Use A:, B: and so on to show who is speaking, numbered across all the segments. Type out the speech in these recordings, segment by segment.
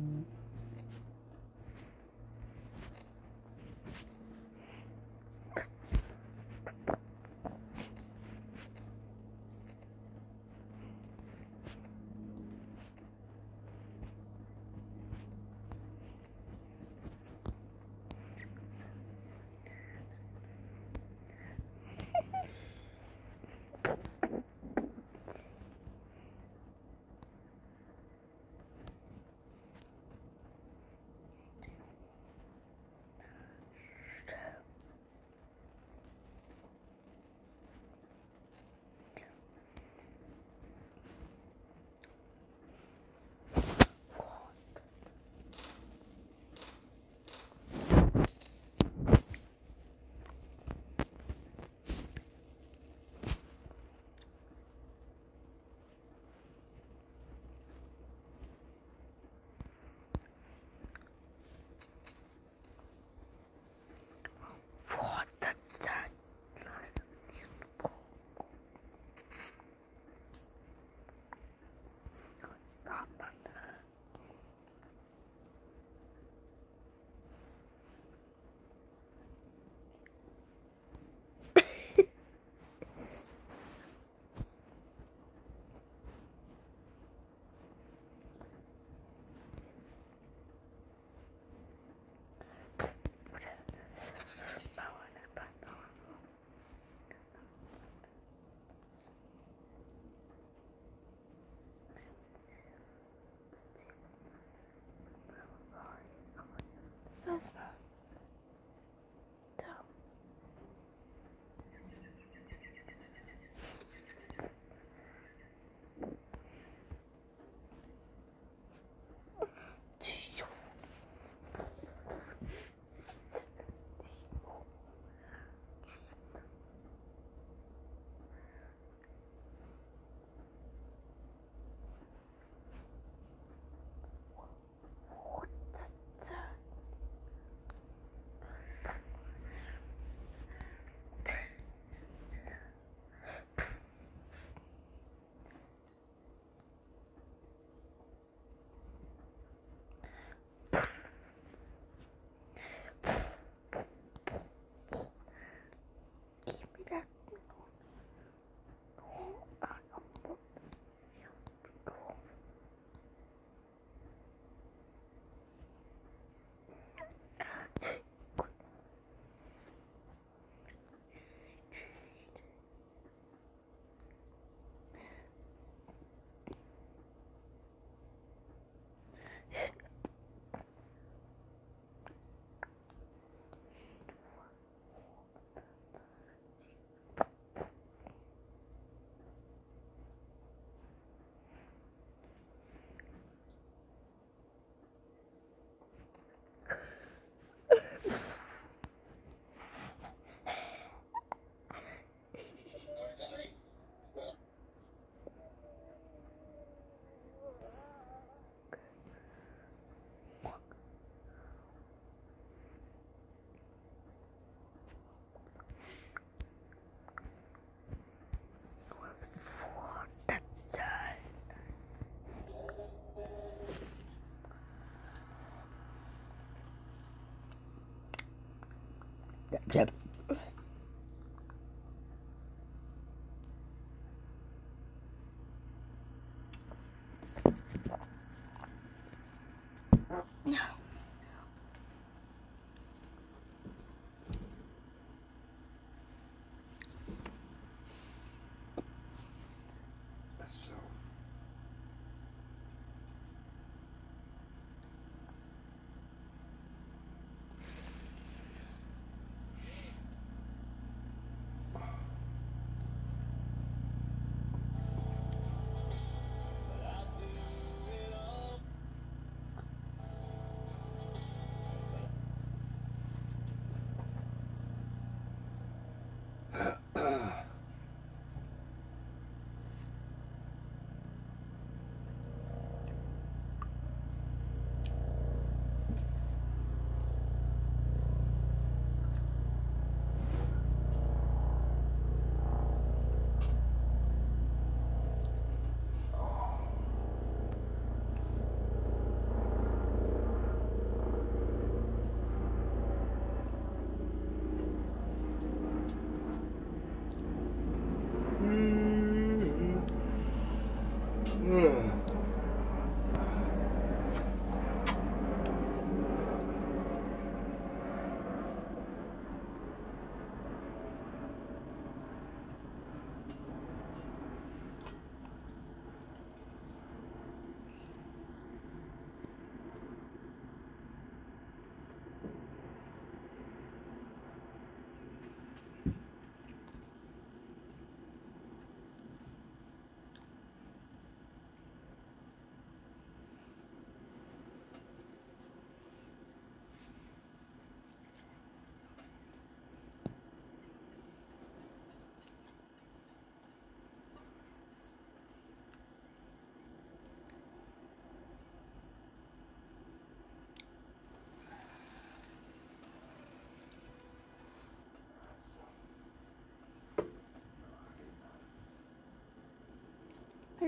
A: Mm-hmm. Yep.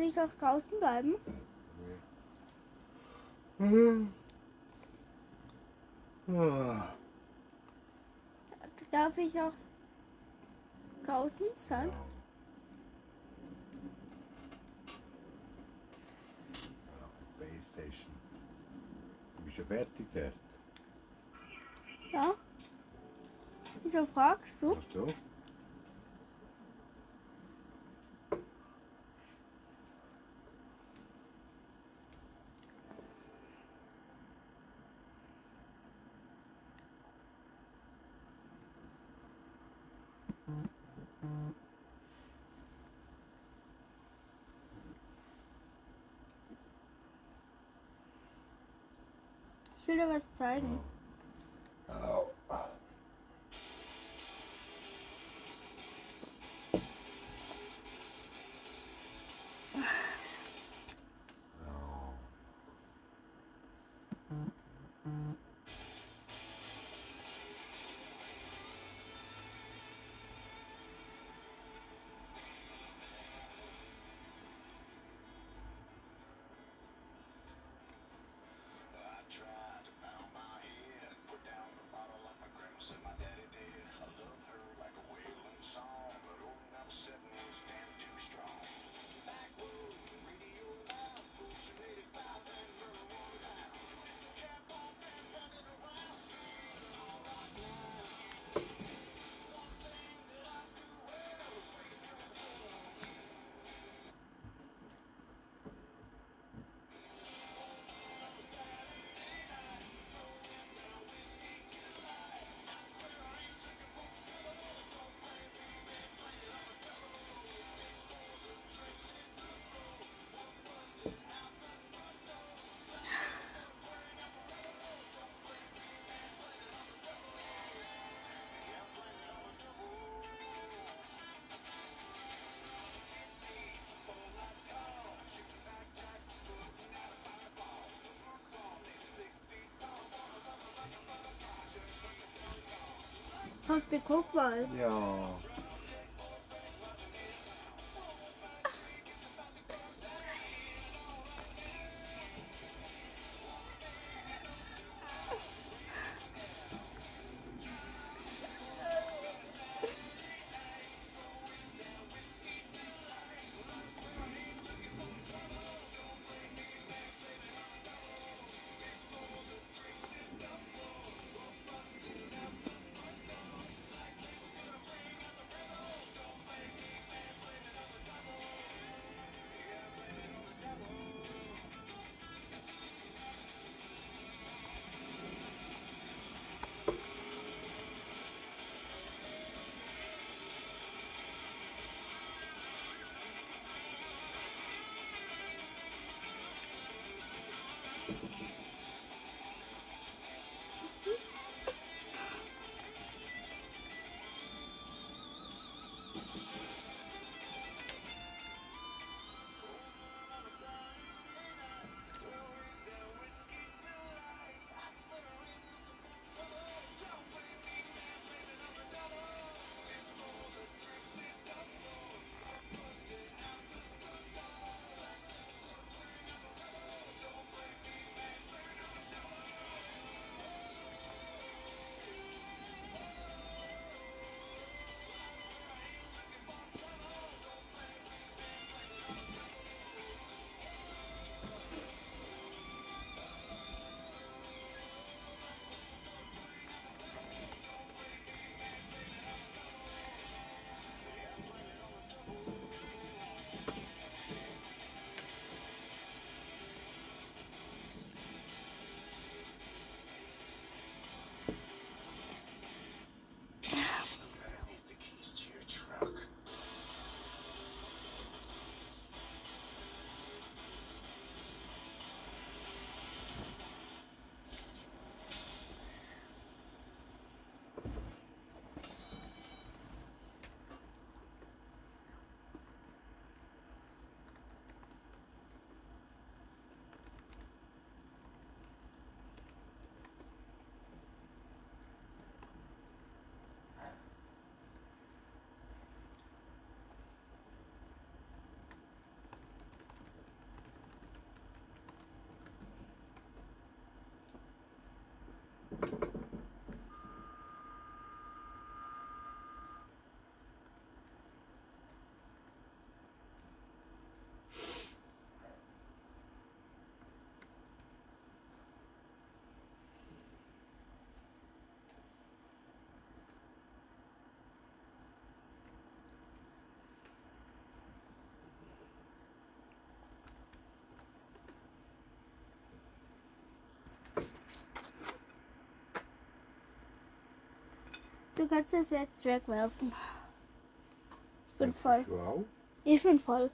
A: Ich auch draußen bleiben?
B: Ah,
A: Darf ich auch draußen sein?
B: Base Station. Du bist ja fertig dort.
A: Ja. Wieso fragst du?
B: Ach so.
A: Ich will dir was zeigen.
C: Und
A: wir gucken mal.
B: Ja.
C: du kannst das jetzt wegwerfen. Ich bin voll.
A: Du auch?
C: Ich bin voll.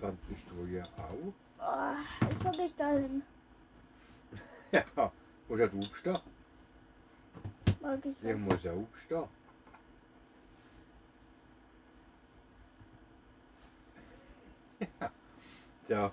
A: Kann Kanntest du ja auch?
C: Oh, ich komm nicht dahin.
A: ja, oder du da?
C: Mag ich nicht.
A: Ich muss auch da. Ja.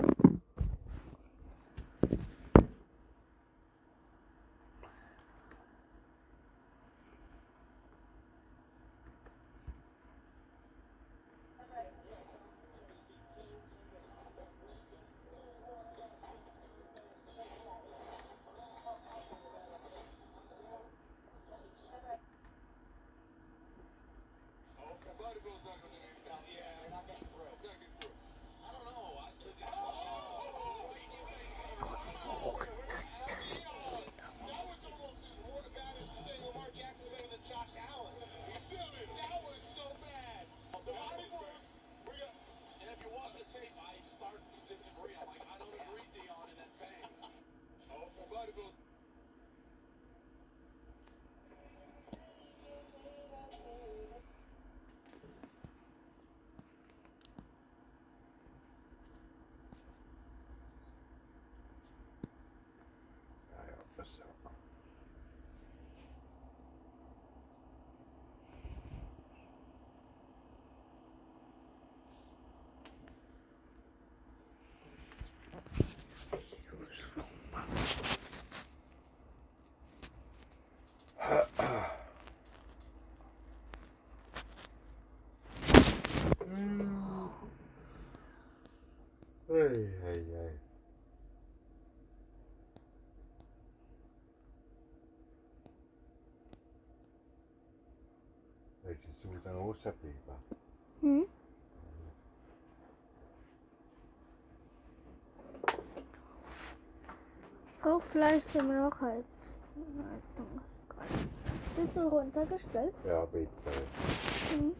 A: non sapeva.
C: Mm. Ich brauche Fleisch zum Lochheizung. Bist du runtergestellt?
A: Ja, bitte.
C: Mhm.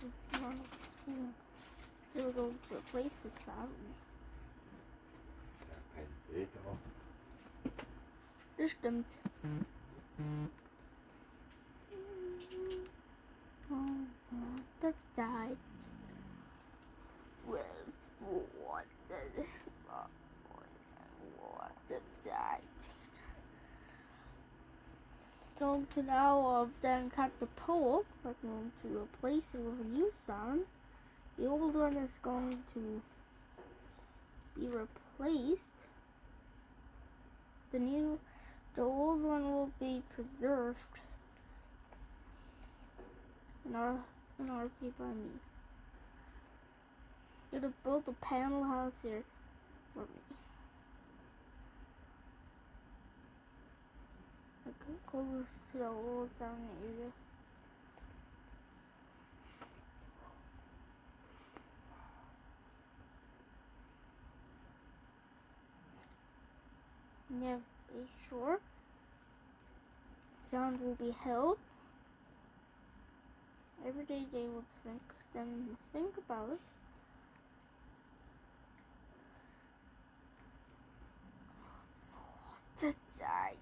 C: the normal spoon. They were going to replace the sound. Das stimmt. Mhm. So now I've then cut the pole. I'm going to replace it with a new sign. The old one is going to be replaced. The new, the old one will be preserved in our, in our paper by me. Gonna build a panel house here for me. Close to the old sound area. Never be sure. Sound will be held. Every day they would think, then think about it. To die.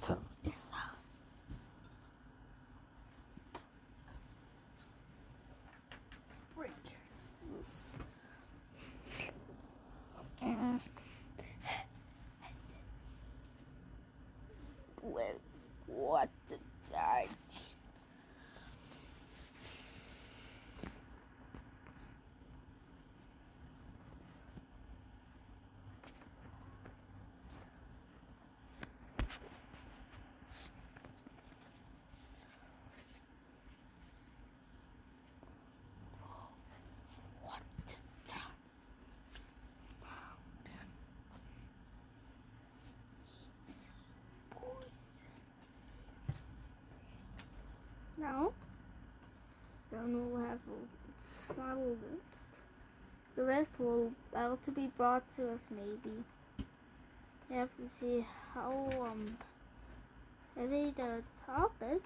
A: So,
C: It's Well, what the die? What the die? Now, Zone will have throttle lift. The rest will also be brought to us, maybe. We have to see how um heavy the top is.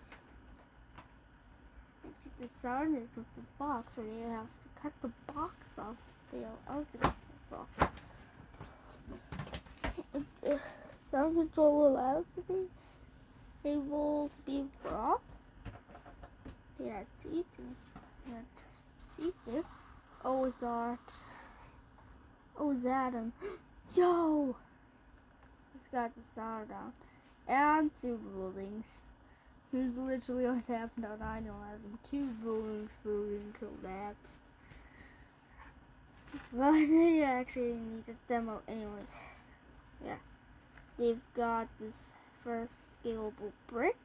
C: If the soundness of the box, or you have to cut the box off the ultimate box. If the sound control allows be able to be brought, yeah, seated. Yeah, seated. Oh, is that? Oh, is Adam? Yo! He's got the sound down. And two buildings. He's literally what happened on 9 11. Two buildings building collapsed. It's why they actually need a demo anyway. Yeah. They've got this first scalable brick.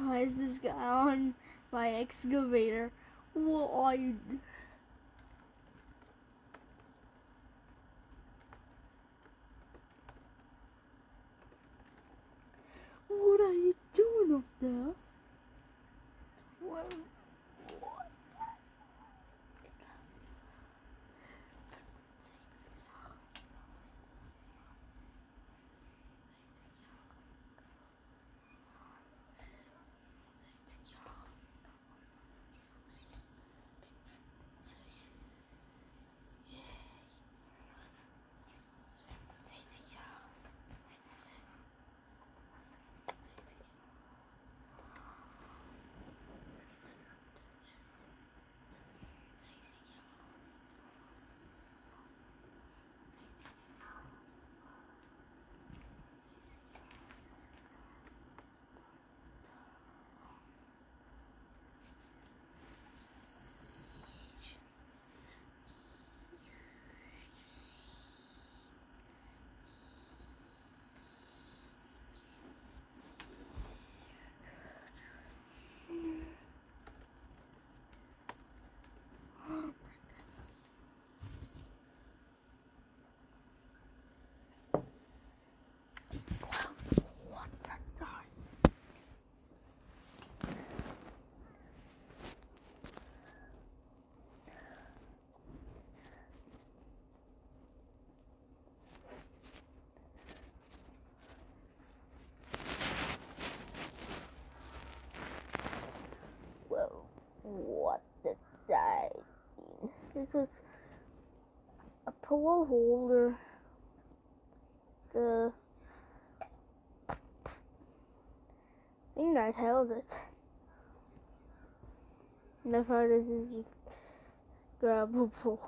C: Why is this guy on my excavator? What are you? That. This was a pole holder. The thing that held it. I this is just grabbable.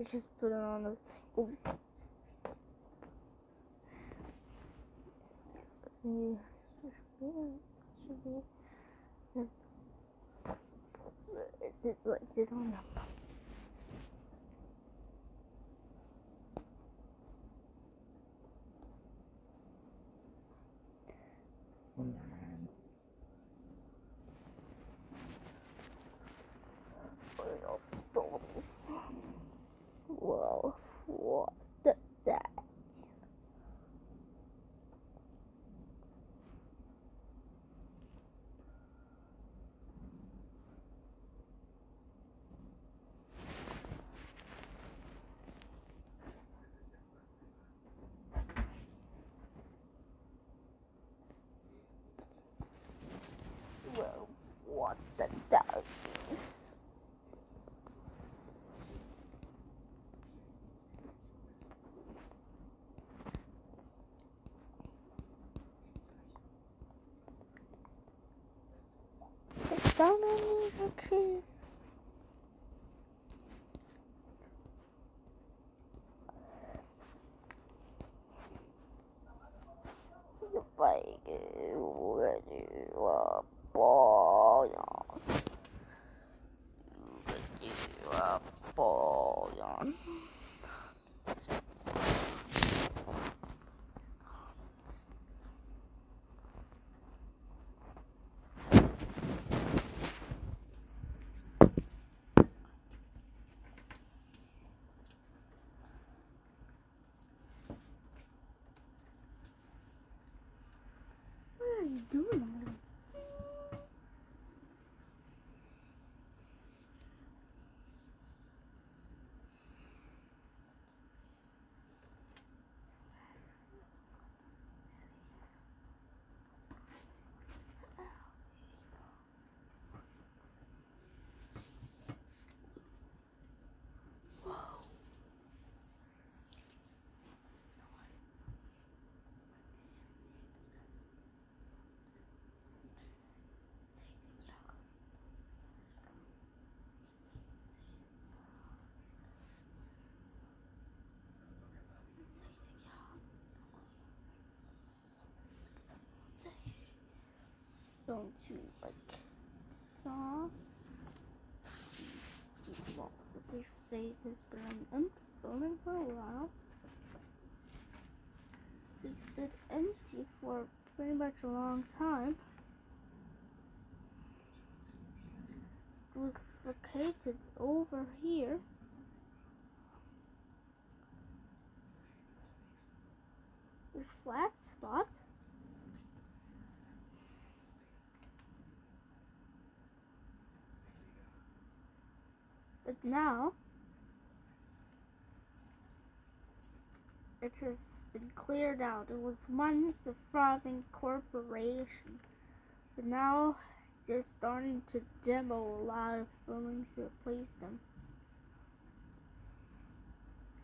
C: I just put it on the. Oh. Yeah. Should be. It's, it's like this on the. Well, what the that? Well, what the that? It's me, actually. If I go you a boy, you a boy. What are you doing? Don't you like saw these boxes? This stage has been empty for a while. It's been empty for pretty much a long time. It was located over here. This flat spot. But now it has been cleared out. It was once a thriving corporation, but now they're starting to demo a lot of buildings to replace them.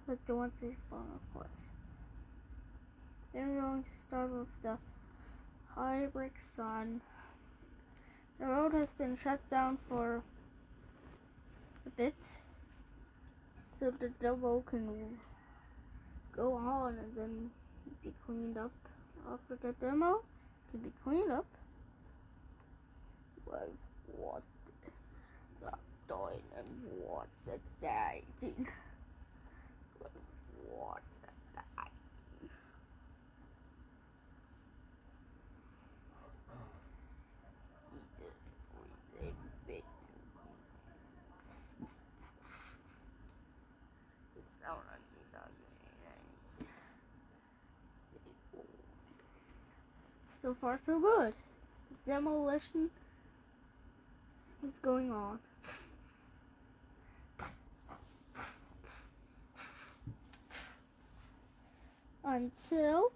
C: But the ones they spawn, of course. Then we're going to start with the High Brick Sun. The road has been shut down for a bit so the demo can go on and then be cleaned up after the demo can be cleaned up. With what the doing and what the diving with what the diving Either with a bit the sound on 2009. So far, so good. Demolition is going on. Until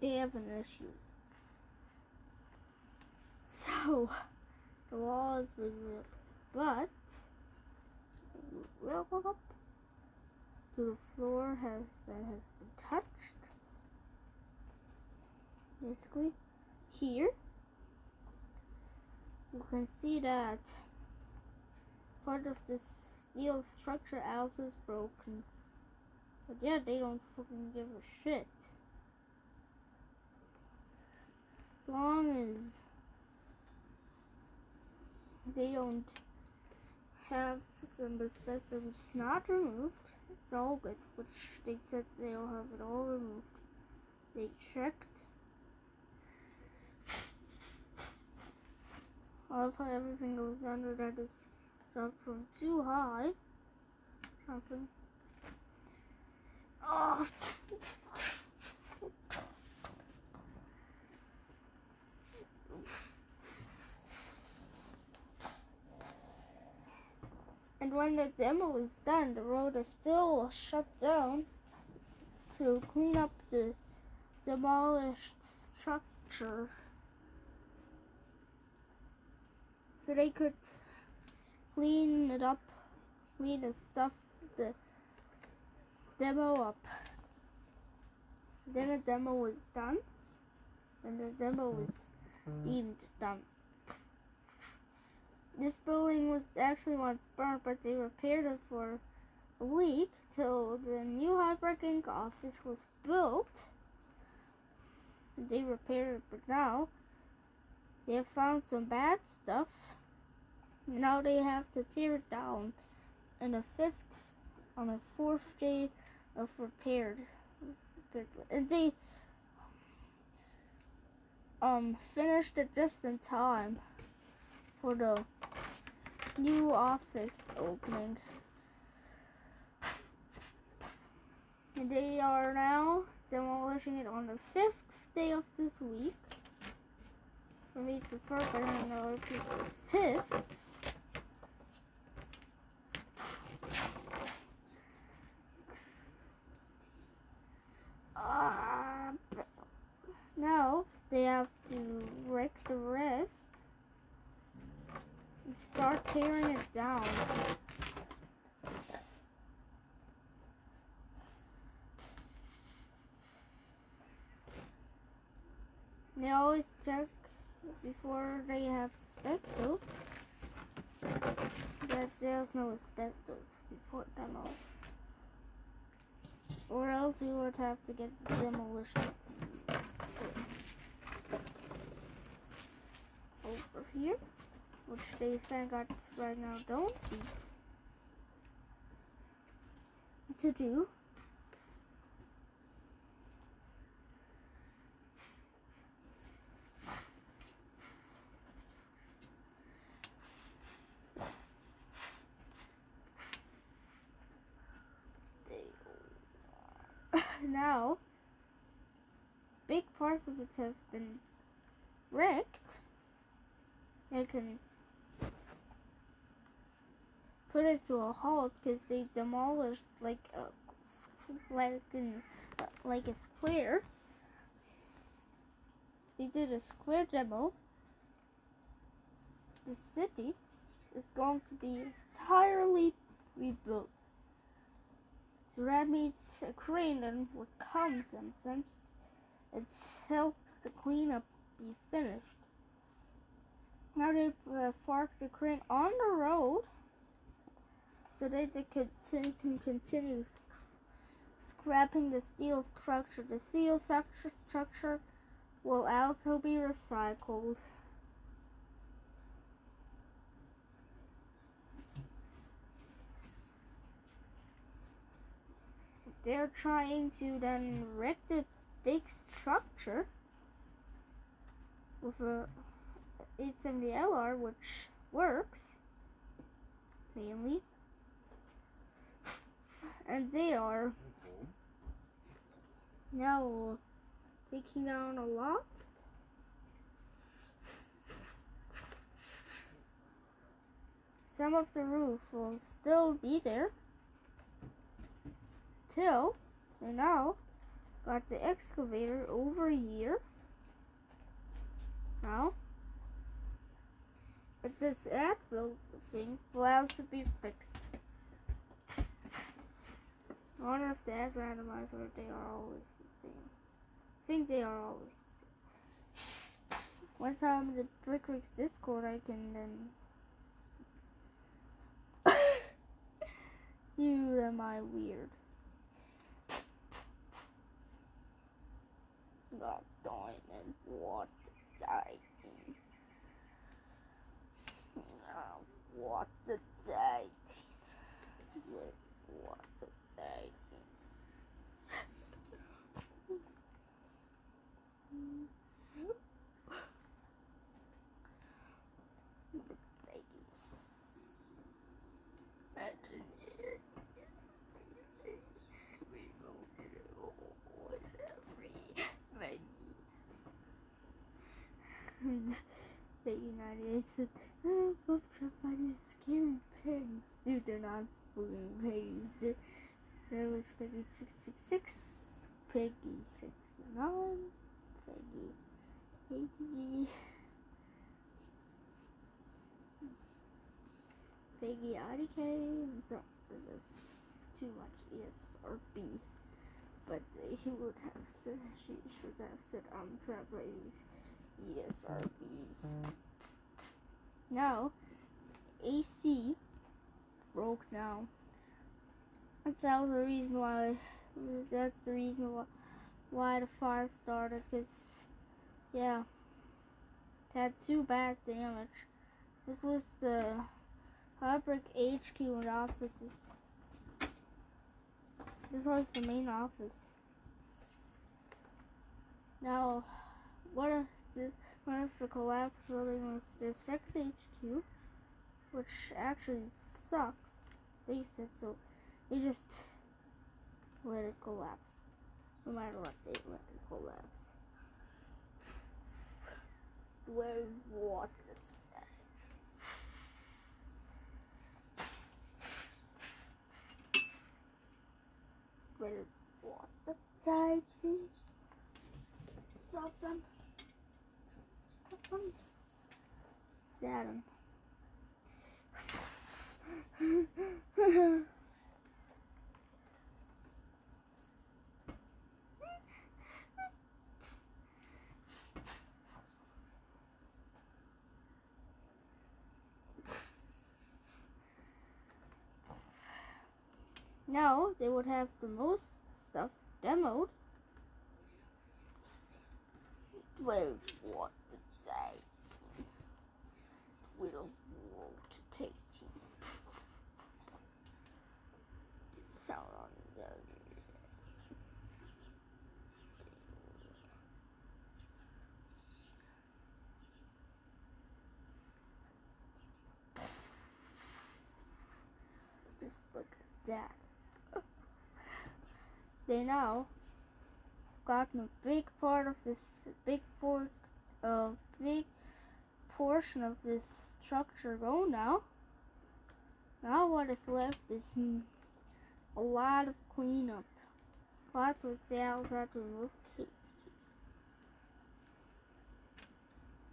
C: they have an issue. So, the wall has been ripped. but we'll go up to the floor has that has been touched. Basically, here you can see that part of this steel structure else is broken. But yeah, they don't fucking give a shit. As long as they don't have some asbestos not removed, it's all good, which they said they'll have it all removed. They checked. I love how everything goes under that is jumped from too high. Something. Oh. And when the demo is done, the road is still shut down to clean up the demolished structure. So they could clean it up, clean the stuff, the demo up. Then the demo was done, and the demo was deemed done. This building was actually once burnt, but they repaired it for a week till the new Hyperking office was built. They repaired it, but now they have found some bad stuff. Now they have to tear it down in a fifth, on a fourth day of repairs. And they um finished it just in time for the new office opening. And they are now demolishing it on the fifth day of this week. For me, it's the don't know if it's the fifth. Uh, now they have to wreck the rest and start tearing it down. They always check before they have asbestos that there's no asbestos before demo. Or else you would have to get the demolition. Over here which they thank God right now don't need to do. They- now, of it have been wrecked. I can put it to a halt because they demolished like a like uh, like a square. They did a square demo. The city is going to be entirely rebuilt. So that means a crane then what comes and since it's helped the cleanup be finished. Now they uh, parked the crane on the road so that they can continue scrapping the steel structure. The steel structure structure will also be recycled. They're trying to then the big structure with a 870LR, which works mainly and they are mm-hmm. now taking down a lot. Some of the roof will still be there till they now got the excavator over here now But this Advil thing have to be fixed. I wonder if the as randomizer they are always the same. I think they are always the same. Once I'm in the Brick Rigs Discord, I can then You am I weird? Not diamond what exciting. Now what exciting. Wait, what exciting. The United States oh, Bob somebody's scary pennies. Dude, they're not fooling pennies. There, there was Peggy 666, Peggy 69, Peggy 80, Peggy IDK, so there's too much ESRB. But uh, he would have said, she should have said, ESRBs. Now, AC broke down. That's that the reason why. That's the reason why, why the fire started. Cause, yeah, it had two bad damage. This was the Heartbreak HQ and offices. This was the main office. Now, what if the one the collapse building was their sex HQ, which actually sucks. They said so. They just let it collapse. No matter what, they let it collapse. Well, what is that? Well, what the type Something. Something. Saturn. Now they would have the most stuff demoed. Well, what day? Will rotate the sound on the Just look at that. They now gotten a big part of this big port a big portion of this structure go now. Now what is left is hmm, a lot of cleanup. Lots of had to remove cage.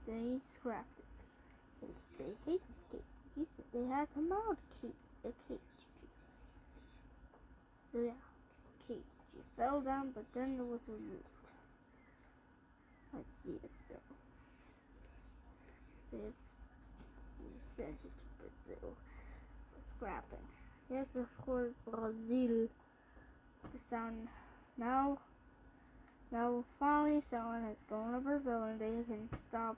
C: They scrapped it. Because they hated said they had to mount cage, the cage. So yeah. It fell down, but then it was removed. Let's see it though. Sent it to Brazil scrapping. Yes, of course, Brazil. Sound now. Now finally someone has gone to Brazil and they can stop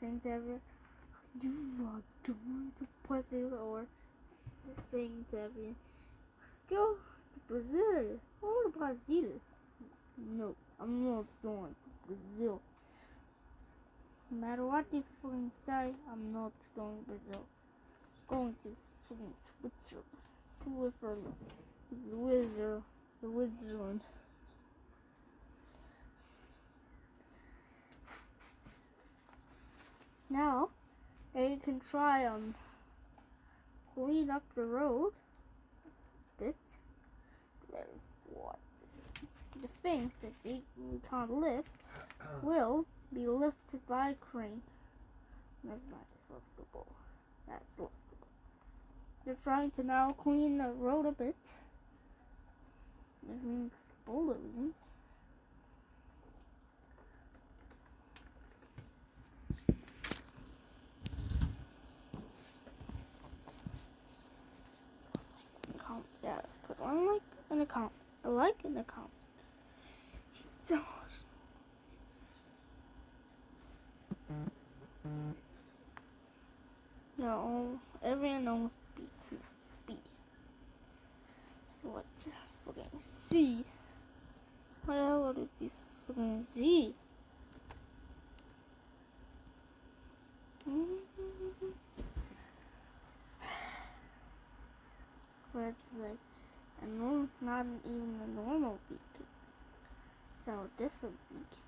C: saying everyone, you are going to Brazil or saying to everyone, go to Brazil, go to Brazil. No, I'm not going to Brazil. No matter what you fucking say, I'm not going to Brazil. Going to fucking Switzerland. Switzerland. Switzerland. Switzerland. Now, they can try um clean up the road a bit. What? The things that they can't lift will be lifted by a crane. Never mind, it's liftable. That's liftable. They're trying to now clean the road a bit. Means bulldozing. Yeah, put on like an account. Like an account. So No, knows B. B. What? Fucking C. What the hell would it be? Fucking Z. Where it's like a norm, not even a normal beak. So different beak.